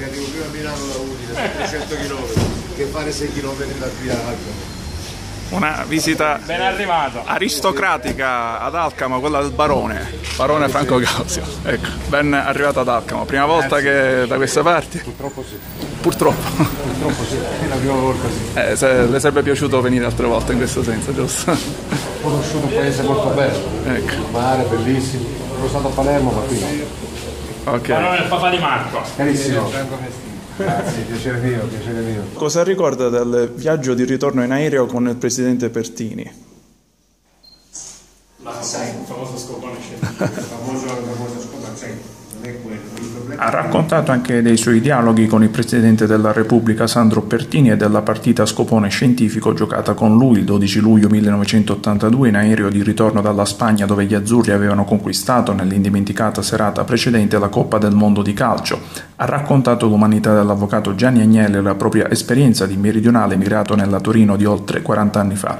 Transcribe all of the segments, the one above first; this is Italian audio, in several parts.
che arrivo prima a Milano da Udine, 300 km, che fare 6 km da qui a Alcamo. Una visita Ben arrivato. aristocratica ad Alcamo, quella del barone, barone Franco Causio. Ecco, ben arrivato ad Alcamo. Prima volta che da queste parti? Purtroppo sì, Purtroppo. purtroppo sì, è la prima volta sì. Eh, se- le sarebbe piaciuto venire altre volte in questo senso, giusto? Ho conosciuto un paese molto bello, Ecco, mare bellissimo, sono stato a Palermo ma qui no. Ok. Barone il papà di Marco. Carissimo. Grazie, piacere mio, piacere mio. Cosa ricorda del viaggio di ritorno in aereo con il presidente Pertini? La famoso scopone famoso, famoso scuola, sai, non è quello, il problema Ha raccontato anche dei suoi dialoghi con il Presidente della Repubblica Sandro Pertini e della partita a scopone scientifico giocata con lui il 12 luglio 1982 in aereo di ritorno dalla Spagna dove gli azzurri avevano conquistato nell'indimenticata serata precedente la Coppa del Mondo di calcio. Ha raccontato l'umanità dell'avvocato Gianni Agnelli e la propria esperienza di meridionale emigrato nella Torino di oltre 40 anni fa.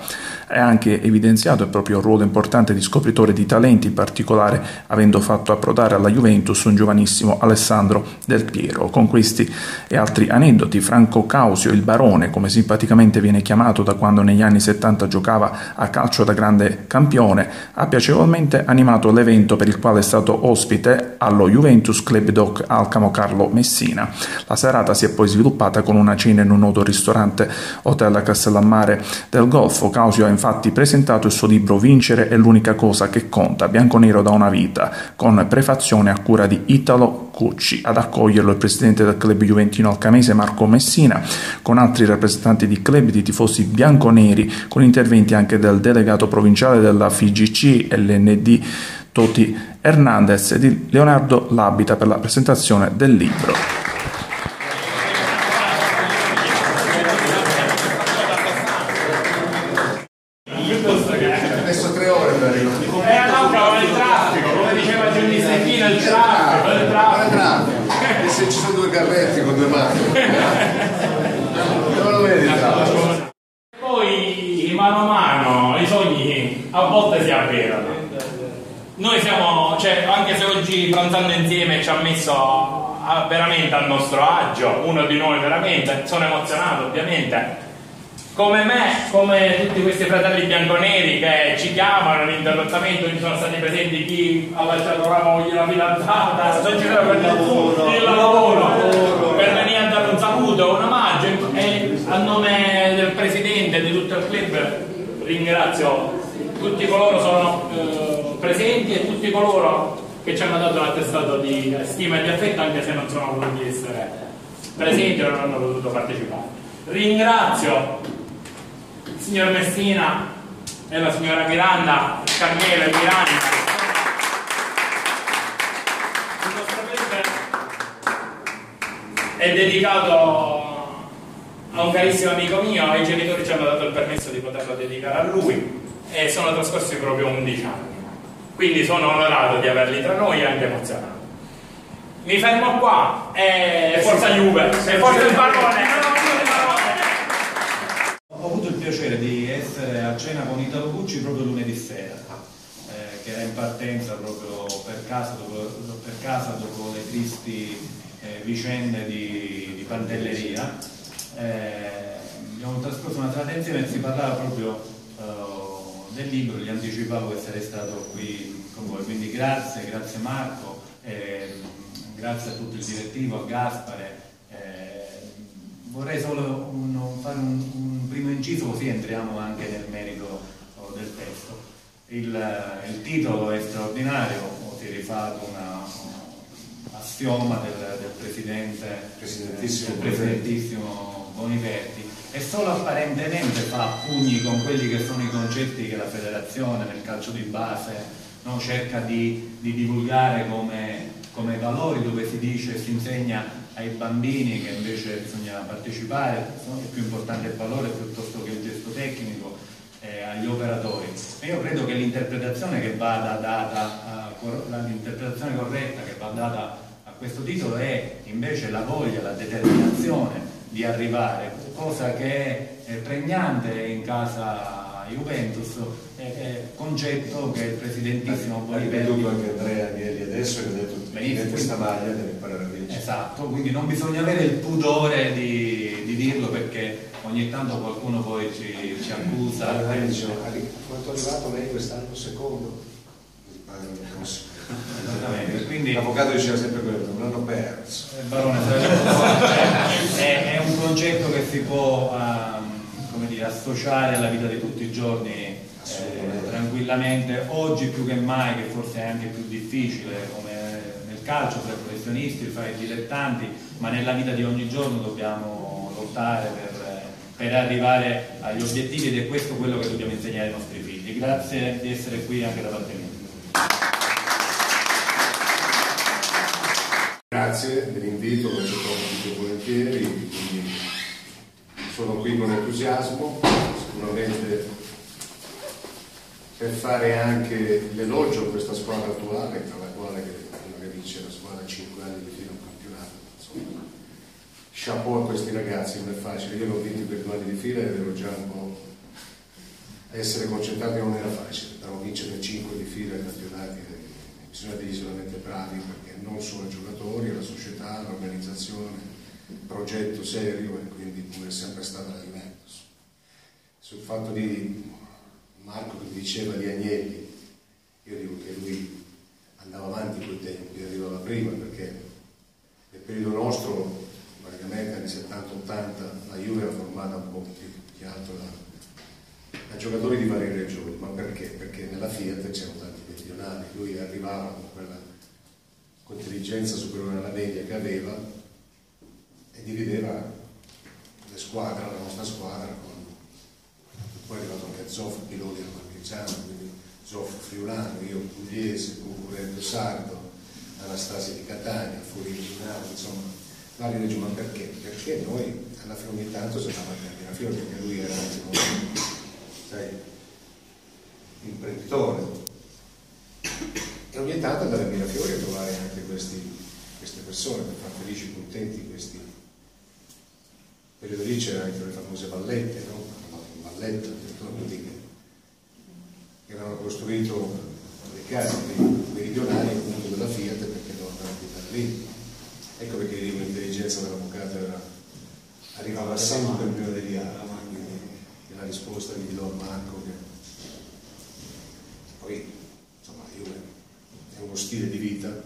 Ha anche evidenziato il proprio ruolo importante di scopritore di talenti, in particolare avendo fatto approdare alla Juventus un giovanissimo Alessandro Del Piero. Con questi e altri aneddoti, Franco Causio, il barone, come simpaticamente viene chiamato da quando negli anni 70 giocava a calcio da grande campione, ha piacevolmente animato l'evento per il quale è stato ospite allo Juventus Club Doc Alcamo Carlo Messina. La serata si è poi sviluppata con una cena in un noto ristorante Hotel Castellammare del Golfo. Causio ha infatti presentato il suo libro Vincere è l'unica cosa che conta, bianco-nero da una vita, con prefazione a cura di Italo Cucci. Ad accoglierlo il presidente del club juventino alcamese Marco Messina, con altri rappresentanti di club di tifosi bianconeri, con interventi anche del delegato provinciale della FIGC LND Toti Hernandez e di Leonardo Labita per la presentazione del libro. Ha messo tre ore per arrivare. E allora il traffico, come diceva Gianni Secchino, il traffico, il Quale traffico. traffico? E se ci sono due carretti con due traffico? Poi mano a mano i sogni a volte si avverano. Noi siamo, cioè, anche se oggi pranzando insieme ci ha messo a- veramente al nostro agio, uno di noi veramente, sono emozionato ovviamente. Come me, come tutti questi fratelli bianconeri che ci chiamano ininterrottamente, oggi sono stati presenti chi ha lasciato la moglie, la fidanzata, ci il lavoro, il lavoro, dare un omaggio e a nome del presidente di tutto il club ringrazio tutti coloro che sono eh, presenti e tutti coloro che ci hanno dato un attestato di stima e di affetto anche se non sono voluti essere presenti o non hanno potuto partecipare. Ringrazio il signor Messina e la signora Miranda, Carmelo e Miranda. Il nostro club è dedicato a un carissimo amico mio e i genitori ci hanno dato il permesso di poterlo dedicare a lui e sono trascorsi proprio 11 anni. Quindi sono onorato di averli tra noi e anche emozionato. Mi fermo qua e forza Juve, e forza il barone. Ho avuto il piacere di essere a cena con Italo Gucci proprio lunedì sera, eh, che era in partenza proprio per casa dopo, per casa dopo le tristi eh, vicende di, di Pantelleria. Eh, abbiamo trascorso una serata insieme e si parlava proprio eh, del libro, gli anticipavo che sarei stato qui con voi, quindi grazie, grazie Marco, eh, grazie a tutto il direttivo, a Gaspare. eh, Vorrei solo un- fare un, un primo inciso così entriamo anche nel merito oh, del testo. Il, il titolo è straordinario, si rifà ad una assioma del, del presidente Presidentissimo del presidentissimo Boniperti e solo apparentemente fa pugni con quelli che sono i concetti che la federazione nel calcio di base no, cerca di, di divulgare come, come valori dove si dice si insegna ai bambini che invece bisogna partecipare, no, è più importante il valore piuttosto che il gesto tecnico, eh, agli operatori. E io credo che l'interpretazione che vada data, la- l'interpretazione corretta che va data questo titolo è invece la voglia, la determinazione di arrivare, cosa che è pregnante in casa, Juventus, eh, concetto che il presidentissimo Bonivelli... Ha ripetuto anche Andrea Agnelli adesso che ha detto che questa maglia deve imparare a vincere. Esatto, quindi non bisogna avere il pudore di, di dirlo perché ogni tanto qualcuno poi ci, ci accusa. Allora, dicevo, quanto è arrivato lei quest'anno secondo? Esattamente, quindi l'avvocato diceva sempre quello, non hanno perso. Eh, Barone, è, è, un concetto che si può um, dire, associare alla vita di tutti i giorni eh, tranquillamente, oggi più che mai, che forse è anche più difficile, come nel calcio per i professionisti, fra i dilettanti, ma nella vita di ogni giorno dobbiamo lottare per, per arrivare agli obiettivi ed è questo quello che dobbiamo insegnare ai nostri figli. Grazie di essere qui anche da parte mia. Grazie dell'invito, lo accetto molto volentieri, quindi sono qui con entusiasmo, sicuramente per fare anche l'elogio a questa squadra attuale, tra la quale che vince la squadra 5 anni di fila un campionato. Insomma, chapeau a questi ragazzi, non è facile, io l'ho vinto per due anni di fila ed ero già un po' essere concentrati non era facile, però vincere 5 di fila ai campionati bisogna dirgli solamente bravi perché non solo i giocatori, la società, l'organizzazione, progetto serio e quindi come è sempre stata la Juventus. Sul fatto di Marco che diceva di Agnelli, io dico che lui andava avanti quei tempi, arrivava prima perché nel periodo nostro, praticamente anni 70-80, la Juve era formata un po' più che altro da, da giocatori di varie regioni, ma perché? Perché nella Fiat c'erano tanti meridionali, lui arrivava con quella intelligenza superiore alla media che aveva e divideva le squadre, la nostra squadra, con... poi è arrivato anche Zoff, Piloti era marchigiano, quindi Zoff friulano, io pugliese, concorrente sardo, Anastasia di Catania, Fuori di Milano, insomma, varie regioni, ma perché? Perché noi alla fine ogni tanto si andava a prendere Fiore, perché lui era un sai, imprenditore, e tanto andare a Mirafiori a trovare anche questi, queste persone per far felici, contenti questi periodo lì c'erano anche le famose vallette, no? Valletta, quindi che, avevano costruito le case meridionali appunto della Fiat perché dovevano abitare lì. Ecco perché l'intelligenza dell'avvocato arrivava sempre prima degli altri, quindi la risposta che gli do a Marco che poi insomma io è uno stile di vita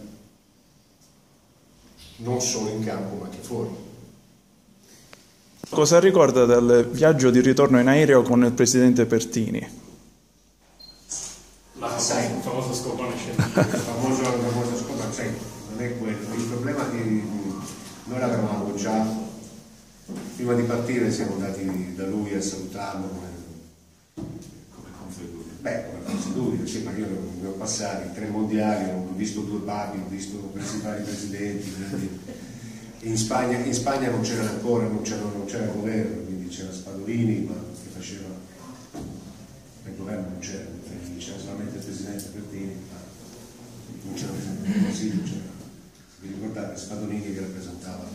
non solo in campo ma anche fuori. Cosa ricorda del viaggio di ritorno in aereo con il presidente Pertini? La sai, il famoso scopone scientifico. Il famoso, famoso scopone, sai, non è quello. Il problema è che noi l'avevamo già, prima di partire siamo andati da lui a salutarlo Beh, come procedure, sì, ma io ne ho passati tre mondiali, ho visto due papi, ho visto principali presidenti, quindi in Spagna, in Spagna non c'era ancora, non c'era, non c'era governo, quindi c'era Spadolini, ma che faceva, il governo non c'era, c'era solamente il presidente Pertini, ma non c'era il Consiglio, c'era, vi ricordate Spadolini che rappresentava,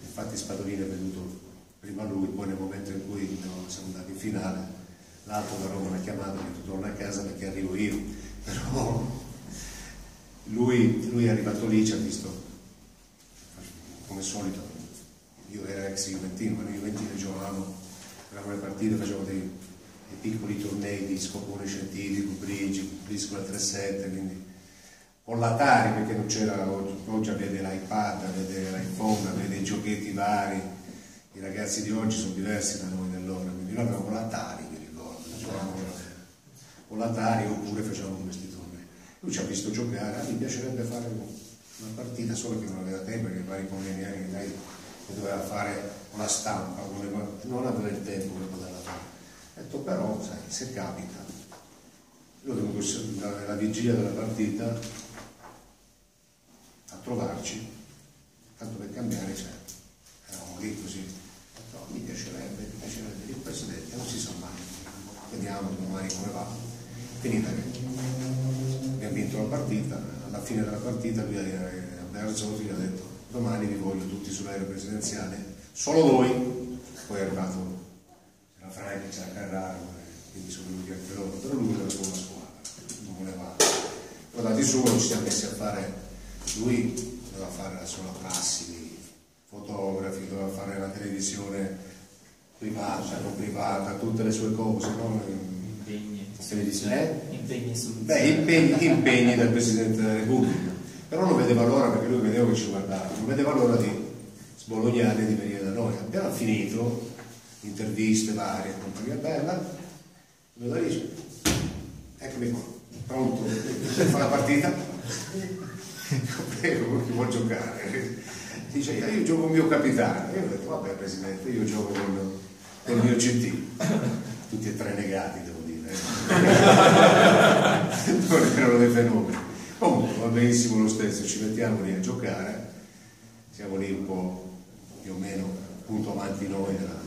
infatti Spadolini è venuto prima lui, poi nel momento in cui siamo andati in finale l'altro da Roma mi ha chiamato, mi ha detto torna a casa perché arrivo io, però lui, lui è arrivato lì, ci ha visto come solito, io ero ex Juventino, ma noi Juventini giocavamo, eravamo le partite, facevamo dei, dei, piccoli tornei di scopone scientifico, Brigi, Briscola 3-7, quindi con l'Atari perché non c'era oggi, avete l'iPad, avete l'iPhone, avete i giochetti vari, i ragazzi di oggi sono diversi da noi nell'ora, quindi noi avevamo l'Atari facevamo con l'Atari oppure facevamo questi tornei. Lui ci ha visto giocare, ah, mi piacerebbe fare una partita solo che non aveva tempo perché vari convenienti lei che doveva fare una stampa, non aveva il tempo per poterla fare. Ho detto però, sai, se capita, io devo nella vigilia della partita a trovarci, tanto per cambiare, cioè, eravamo lì così, no, mi piacerebbe, mi piacerebbe, il presidente non si sa mai vediamo domani come va. Finita che abbiamo vinto la partita, alla fine della partita lui a Berzotti gli ha detto domani vi voglio tutti sull'aereo presidenziale, solo voi, poi è arrivato la Franchi, c'era Carraro, quindi sono venuti anche loro, però lui voleva solo una squadra, non voleva... Guardate solo, ci siamo messi a fare, lui doveva fare la sola prassi di fotografi, doveva fare la televisione privata, non privata, tutte le sue cose, no? Impegni. Eh? Impegni Beh, impegni, impegni del Presidente della Repubblica, però non vedeva l'ora, perché lui vedeva che ci guardava, non vedeva l'ora di sbolognare e di venire da noi. Appena finito, interviste varie, compagnia bella, me lo dice, eccomi qua, pronto, fa la partita? Prego, chi vuol giocare? Dice, io gioco con il mio capitano. Io ho detto, vabbè Presidente, io gioco con, con il mio CT. Tutti e tre negati, devo dire. eh. non erano dei fenomeni. Comunque va benissimo lo stesso, ci mettiamo lì a giocare, siamo lì un po' più o meno punto avanti noi della...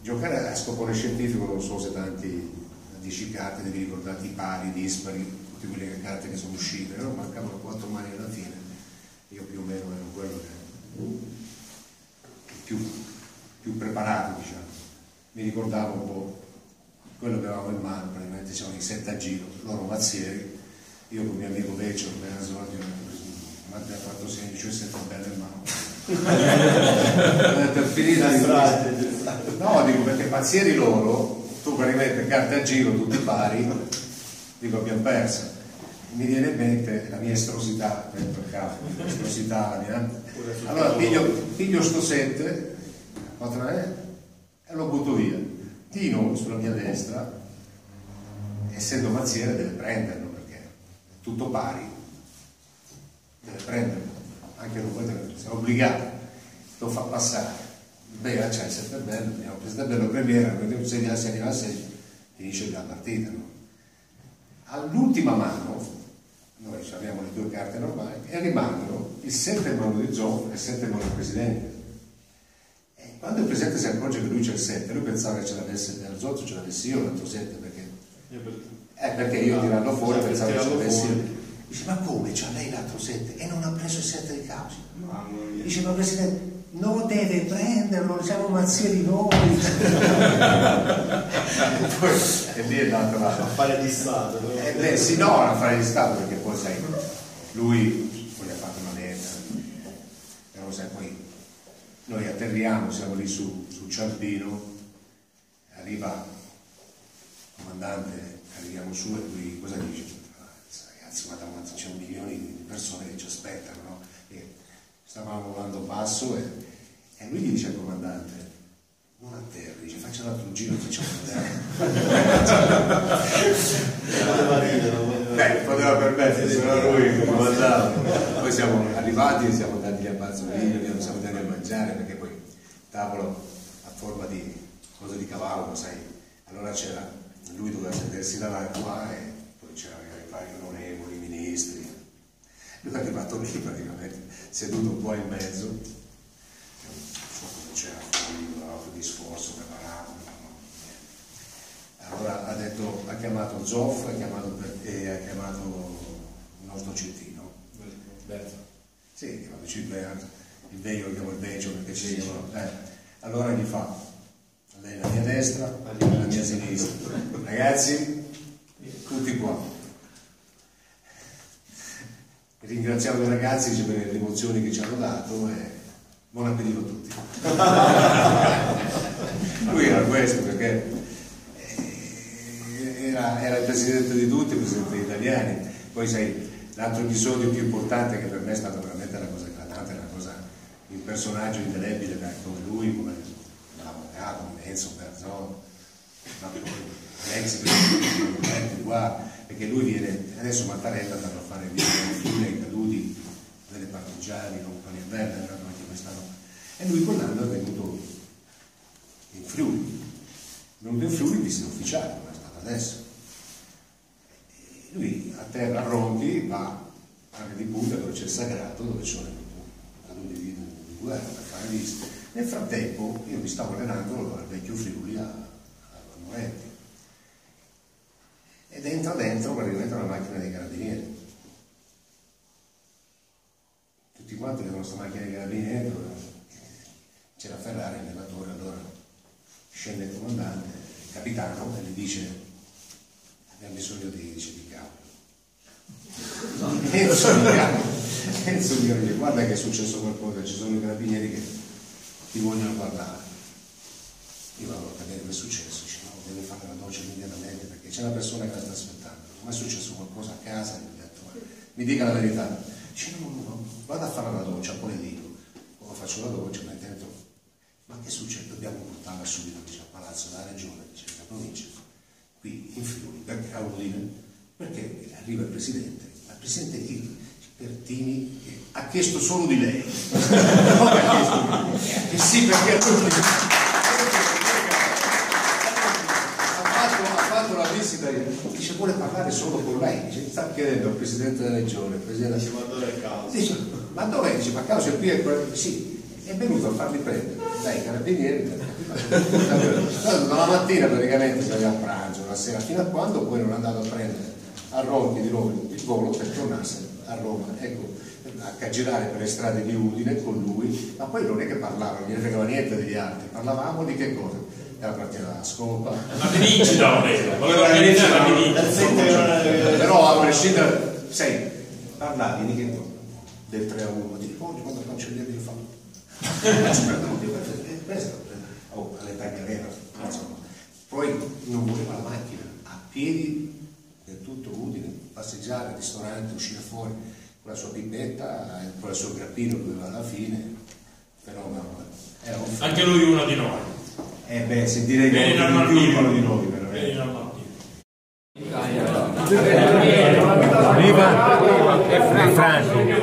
Giocare a scopone scientifico non so se tanti 10 carte, devi ricordarti i pari, i dispari, tutte quelle carte che sono uscite, no? mancavano 4 mani alla fine, io più o meno ero quello che più, preparato diciamo, mi ricordavo un po' quello che avevamo in mano, praticamente siamo in sette a giro, loro mazzieri, io con mio amico Vecchio, che era esordio, mi ha fatto segno, cioè sette belle in mano. Finita di No, dico perché mazzieri loro, tu praticamente carte a giro, tutti pari, dico abbiamo perso. Mi viene in mente la mia estrosità, per caso, estrosità, la mia... Allora piglio, piglio sto 7, 4 e lo butto via. Tino sulla mia destra, essendo mazziere, deve prenderlo perché è tutto pari, deve prenderlo, anche lui è obbligato, lo fa passare. Beh, c'è il sette bello, abbiamo preso bello premiera, se arriva a 6 finisce la partita. No? All'ultima mano, noi abbiamo le due carte normali, e rimangono il 7 in mano di Zoff e il 7 in mano del Presidente. E quando il Presidente si accorge che lui c'è il 7, lui pensava che ce l'avesse nel Zozzo, ce l'avessi io l'altro 7, perché... Eh, perché io tirando fuori pensavo che ce l'avessi io. Dice, ma come c'ha lei l'altro 7 e non ha preso il 7 di causa? Dice, ma Presidente, non deve prenderlo, siamo mazzieri noi. e lì è là. Affare di Stato. no? Eh, beh, sì, no, un affare di Stato, perché poi sai, lui poi gli ha fatto una lettera, però sai, poi noi atterriamo, siamo lì su, su Ciampino, arriva il comandante, arriviamo su e lui cosa dice? Ragazzi, guarda quanto c'è un milione di persone che ci aspettano, no? E stavamo volando basso e, e lui gli dice al comandante, non atterri, dice, faccia un altro giro facciamo vedere. Non poteva Beh, poteva permettere, se no lui comandava. Poi siamo arrivati e siamo andati a Bazzoviglio, siamo andati a mangiare perché poi il tavolo a forma di cosa di cavallo, sai. Allora c'era, lui doveva sedersi davanti qua e poi c'erano i vari onorevoli, ministri. Lui è arrivato lì praticamente, seduto un po' in mezzo. Non c'era fuori, una roba di sforzo preparato. Allora ha detto, ha chiamato Zoff, ha chiamato, Per- e ha chiamato il nostro cittino. Sì, ha chiamato Gilberto, il vecchio lo chiamo il vecchio perché ci siamo. Eh. Allora gli fa, lei la mia destra, la mia sinistra. Ragazzi, tutti qua. Ringraziamo i ragazzi per le emozioni che ci hanno dato e buon appetito a tutti. Lui era questo perché eh, era, era il presidente di tutti, il presidente degli italiani. Poi sai, l'altro episodio più importante che per me è stata veramente una cosa eclatante, una cosa, il personaggio indelebile come lui, come l'avvocato, Enzo Berzon, l'ex presidente qua, perché lui viene, adesso Mattarella andava a fare via fine ai caduti delle partigiani, compagnia bella, è andato anche quest'anno. E lui quell'anno è venuto in Friuli, è venuto in Friuli in visita ufficiale, come è stato adesso. E lui a terra a Ronchi va anche di punta dove c'è il sagrato, dove ci sono i caduti di, per fare visite. Nel frattempo io mi stavo allenando al vecchio Friuli a, a Moretti ed entra dentro praticamente una macchina dei carabinieri. Tutti quanti vedono questa macchina dei carabinieri, c'era Ferrari, il allenatore allora. scende il comandante, il capitano, e gli dice abbiamo bisogno di, dice, di capo. Enzo di capo, Enzo di dice guarda che è successo qualcosa, ci sono i carabinieri che ti vogliono parlare. Io vado a vedere che è successo, dice no, deve fare la doccia immediatamente perché c'è una persona che la sta aspettando. Ma è successo qualcosa a casa? Ho detto, "Ma mi dica la verità. Dice no, no, no, vado a fare la doccia, poi le dico. Quando faccio la doccia mi dentro, ma che succede? Dobbiamo portarla subito dice, a Palazzo della Regione, dice la provincia, qui in Friuli, perché a Udine, perché arriva il Presidente, il Presidente chi? Pertini ha chiesto solo di lei. Non ha chiesto di me. Eh sì, perché ha fatto, ha fatto la visita, dice vuole parlare solo con lei, dice, sta chiedendo al Presidente della Regione, Presidente Dice, ma dove è causa? Dice, ma dov'è? Dice, ma Caso è qui? È quello- Sì, è venuto a farli prendere dai carabinieri. Dalla mattina praticamente si a pranzo, la sera, fino a quando poi non è andato a prendere a Ronchi di Roma il volo per tornarsene a Roma, ecco, a girare per le strade di Udine con lui, ma poi non è che parlava, non gli fregava niente degli altri, parlavamo di che cosa? Era partita la scopa, La vincita voleva, voleva organizzare la Dal vincita. 7 ore però a prescindere, sai, parlavi di che cosa? Del 3 a 1, di oggi quando il cancelliere gli fa. Perdone, dico, eh, questo, eh, oh, all'età galera, insomma. Poi non voleva la macchina, a piedi per tutto Udine, passeggiare, ristorante, uscire fuori con la sua pipetta, eh, con il suo grappino che aveva alla fine, però no, era un Anche lui uno di noi. Eh beh, se direi che è Martino. di noi, però. eh. Martino. Viva e Franco.